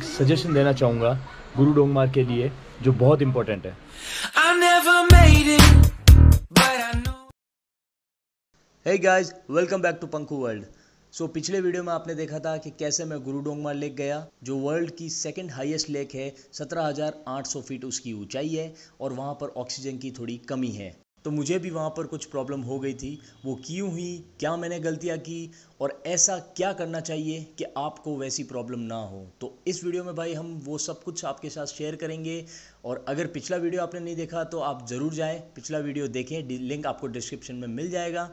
एक सजेशन देना चाहूँगा गुरु डोंगमार के लिए जो बहुत इंपॉर्टेंट है. Hey guys welcome back to Panku world so पिछले वीडियो में आपने देखा था कि कैसे मैं गुरु डोंगमार लेक गया जो वर्ल्ड की सेकंड हाईएस्ट लेक है 17,800 फीट उसकी ऊंचाई है और वहाँ पर ऑक्सीजन की थोड़ी कमी है तो मुझे भी वहाँ पर कुछ प्रॉब्लम हो गई थी। वो क्यों हुई? क्या मैंने गलतियाँ की? और ऐसा क्या करना चाहिए कि आपको वैसी प्रॉब्लम ना हो? तो इस वीडियो में भाई हम वो सब कुछ आपके साथ शेयर करेंगे। और अगर पिछला वीडियो आपने नहीं देखा तो आप ज़रूर जाएँ। पिछला वीडियो देखें। लिंक आपको डिस्क्रिप्शन में मिल जाएगा।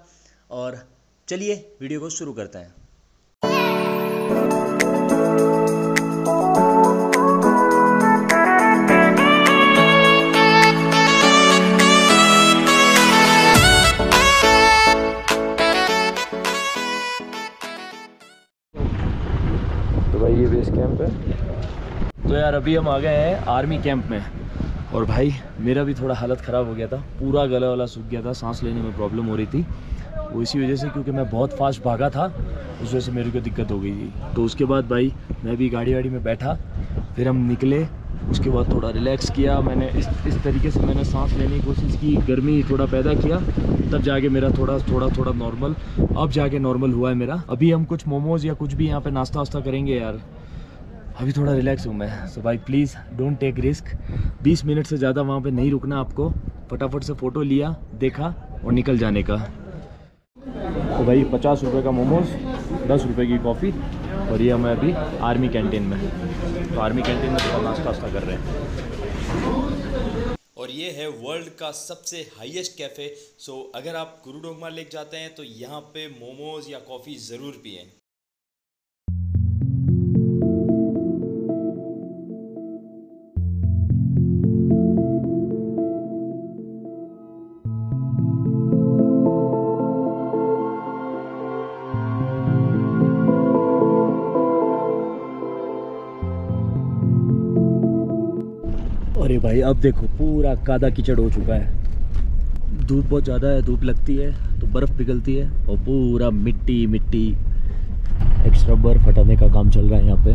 और चलिए वीडियो को शुरू करते हैं। तो भाई ये बेस कैंप है। तो यार, अभी हम आ गए हैं आर्मी कैंप में। और भाई, मेरा भी थोड़ा हालत ख़राब हो गया था। पूरा गला वाला सूख गया था, सांस लेने में प्रॉब्लम हो रही थी। वो इसी वजह से क्योंकि मैं बहुत फास्ट भागा था, उस वजह से मेरे को दिक्कत हो गई थी। तो उसके बाद भाई, मैं भी गाड़ी वाड़ी में बैठा, फिर हम निकले उसके बाद थोड़ा रिलैक्स किया, मैंने इस इस तरीके से मैंने सांस लेने की कोशिश की, गर्मी थोड़ा पैदा किया, तब जाके मेरा थोड़ा थोड़ा थोड़ा नॉर्मल अब जाके नॉर्मल हुआ है मेरा। अभी हम कुछ मोमोज़ या कुछ भी यहाँ पे नाश्ता वास्ता करेंगे यार। अभी थोड़ा रिलैक्स हूँ मैं। सो भाई please don't take risk 20 minute से ज़्यादा वहाँ पे नहीं रुकना आपको। फटाफट से फ़ोटो लिया, देखा और निकल जाने का। तो भाई, पचास रुपये का मोमोज दस रुपये की कॉफ़ी और ये हमें अभी आर्मी कैंटीन में तो आर्मी कैंटीन में थोड़ा नाश्ता वास्ता कर रहे हैं। और ये है वर्ल्ड का सबसे हाईएस्ट कैफ़े। सो अगर आप गुरु डोंगमा लेक जाते हैं तो यहाँ पे मोमोज या कॉफ़ी ज़रूर पिएँ। अरे भाई, अब देखो, पूरा कादा कीचड़ हो चुका है। धूप बहुत ज़्यादा है, धूप लगती है तो बर्फ़ पिघलती है और पूरा मिट्टी मिट्टी एक्स्ट्रा बर्फ़ हटाने का काम चल रहा है यहाँ पे।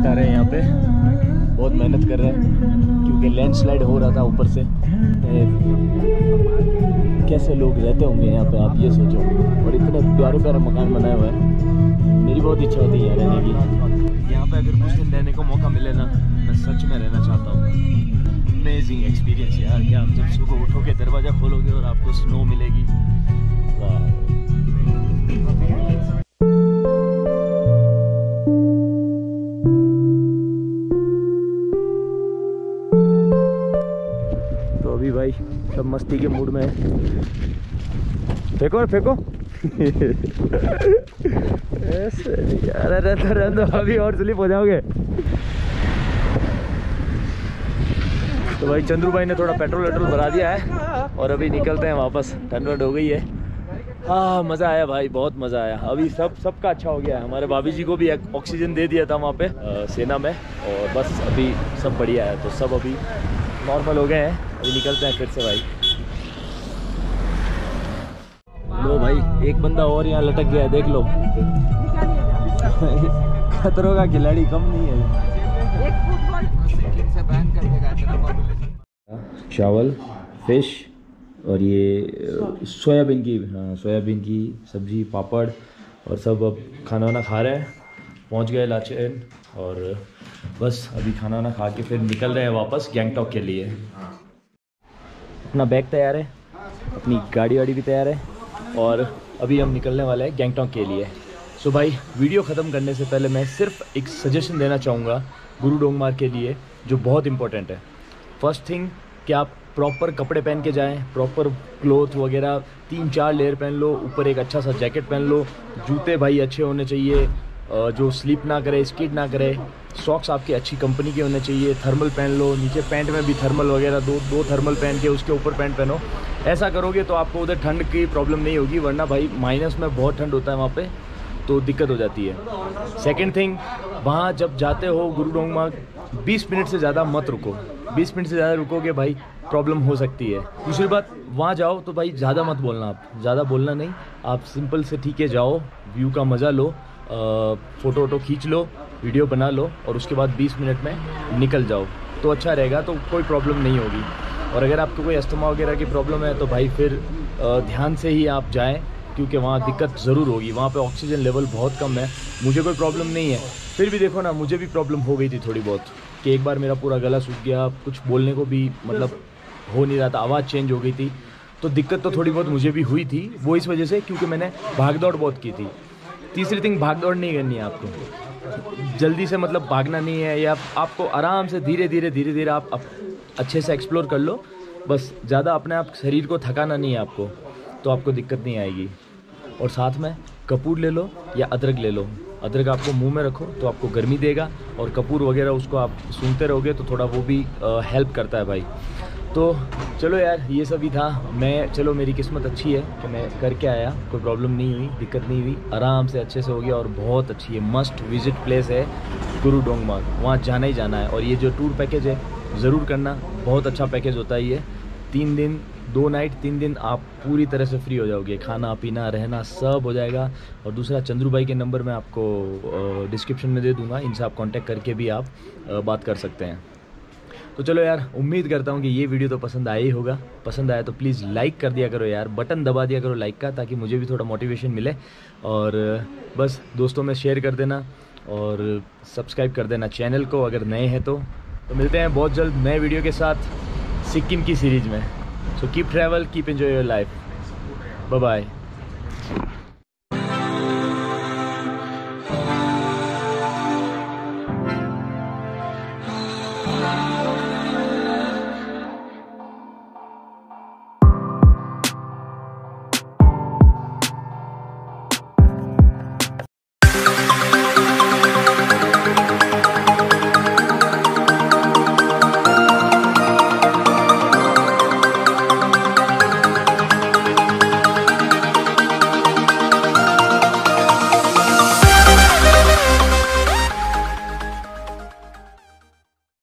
हटा रहे हैं यहाँ पे। बहुत मेहनत कर रहे हैं, क्योंकि लैंडस्लाइड हो रहा था ऊपर से। कैसे लोग रहते होंगे यहाँ पे, आप ये सोचो। और इतने प्यारे प्यारे मकान बनाए हुए हैं। मेरी बहुत इच्छा होती है रहने की। यहाँ पे अगर कुछ दिन रहने को मौका मिले ना, मैं सच में रहना चाहता हूँ। अमेजिंग एक्सपीरियंस यार, क्या जब सुबह उठोगे, दरवाज़ा खोलोगे और आपको स्नो मिलेगी। मस्ती के मूड में है। फेंको फेंको। अरे अभी और स्लिप हो जाओगे। तो भाई चंद्रू भाई ने थोड़ा पेट्रोल वेट्रोल भरा दिया है और अभी निकलते हैं वापस। ठंड वंड हो गई है। हाँ मज़ा आया भाई बहुत मज़ा आया। अभी सब सबका अच्छा हो गया है। हमारे भाभी जी को भी ऑक्सीजन दे दिया था वहाँ पे अ, सेना में। और बस अभी सब बढ़िया है। तो सब अभी नॉर्मल हो गए हैं। अभी निकलते हैं फिर से भाई। लो भाई, एक बंदा और यहाँ लटक गया है, देख लो। खतरों का खिलाड़ी कम नहीं है। चावल, फ़िश, और ये सोयाबीन की हाँ सोयाबीन की सब्ज़ी, पापड़, और सब अब खाना वाना खा रहे हैं। पहुँच गए लाचेन और बस अभी खाना वाना खा के फिर निकल रहे हैं वापस गैंगटॉक के लिए। अपना बैग तैयार है, अपनी गाड़ी वाड़ी भी तैयार है। और अभी हम निकलने वाले हैं गैंगटॉक के लिए। सो so भाई, वीडियो ख़त्म करने से पहले मैं सिर्फ़ एक सजेशन देना चाहूँगा गुरु डोंगमार के लिए, जो बहुत इंपॉर्टेंट है। फ़र्स्ट थिंग कि आप प्रॉपर कपड़े पहन के जाएँ प्रॉपर क्लोथ वगैरह, तीन चार लेयर पहन लो, ऊपर एक अच्छा सा जैकेट पहन लो। जूते भाई अच्छे होने चाहिए जो स्लीप ना करे, स्किड ना करे सॉक्स आपके अच्छी कंपनी के होने चाहिए थर्मल पहन लो, नीचे पैंट में भी थर्मल वगैरह, दो दो थर्मल पहन के उसके ऊपर पैंट पहनो। ऐसा करोगे तो आपको उधर ठंड की प्रॉब्लम नहीं होगी, वरना भाई माइनस में बहुत ठंड होता है वहाँ पे तो दिक्कत हो जाती है। सेकंड थिंग वहाँ जब जाते हो गुरु डोंगमा 20 मिनट से ज़्यादा मत रुको। 20 मिनट से ज़्यादा रुकोगे भाई प्रॉब्लम हो सकती है। दूसरी बात, वहाँ जाओ तो भाई ज़्यादा मत बोलना आप, ज़्यादा बोलना नहीं, आप सिंपल से ठीक है जाओ व्यू का मज़ा लो फ़ोटो वोटो खींच लो, वीडियो बना लो और उसके बाद 20 मिनट में निकल जाओ। तो अच्छा रहेगा तो कोई प्रॉब्लम नहीं होगी। और अगर आपको कोई अस्थमा वगैरह की प्रॉब्लम है तो भाई फिर ध्यान से ही आप जाएँ, क्योंकि वहाँ दिक्कत ज़रूर होगी। वहाँ पे ऑक्सीजन लेवल बहुत कम है। मुझे कोई प्रॉब्लम नहीं है। फिर भी देखो ना, मुझे भी प्रॉब्लम हो गई थी थोड़ी बहुत, कि एक बार मेरा पूरा गला सूख गया, कुछ बोलने को भी मतलब हो नहीं रहा था, आवाज़ चेंज हो गई थी। तो दिक्कत तो थोड़ी बहुत मुझे भी हुई थी, वो इस वजह से क्योंकि मैंने भाग दौड़ बहुत की थी। तीसरी थिंग भाग दौड़ नहीं करनी है आपको। जल्दी से मतलब भागना नहीं है या आपको आराम से धीरे धीरे धीरे धीरे आप, अच्छे से एक्सप्लोर कर लो। बस ज़्यादा अपने आप शरीर को थकाना नहीं है आपको तो आपको दिक्कत नहीं आएगी। और साथ में कपूर ले लो या अदरक ले लो। अदरक आपको मुँह में रखो तो आपको गर्मी देगा और कपूर वगैरह उसको आप सुनते रहोगे तो थोड़ा वो भी हेल्प करता है भाई। तो चलो यार, ये सब ही था। मैं, चलो मेरी किस्मत अच्छी है कि मैं करके आया, कोई प्रॉब्लम नहीं हुई, दिक्कत नहीं हुई। आराम से अच्छे से हो गया और बहुत अच्छी है मस्ट विज़िट प्लेस है गुरु डोंगमार्ग। वहाँ जाना ही जाना है। और ये जो टूर पैकेज है, ज़रूर करना। बहुत अच्छा पैकेज होता है ये। तीन दिन, दो नाइट तीन दिन आप पूरी तरह से फ्री हो जाओगे। खाना, पीना, रहना सब हो जाएगा। और दूसरा, चंद्रू भाई के नंबर मैं आपको डिस्क्रिप्शन में दे दूँगा। इनसे आप कांटेक्ट करके भी आप बात कर सकते हैं। तो चलो यार, उम्मीद करता हूँ कि ये वीडियो तो पसंद आया ही होगा। पसंद आया तो प्लीज़ लाइक कर दिया करो यार, बटन दबा दिया करो लाइक का, ताकि मुझे भी थोड़ा मोटिवेशन मिले। और, बस दोस्तों में शेयर कर देना और सब्सक्राइब कर देना चैनल को अगर नए हैं तो। तो मिलते हैं बहुत जल्द नए वीडियो के साथ सिक्किम की सीरीज़ में। So keep travel keep enjoy your life bye bye.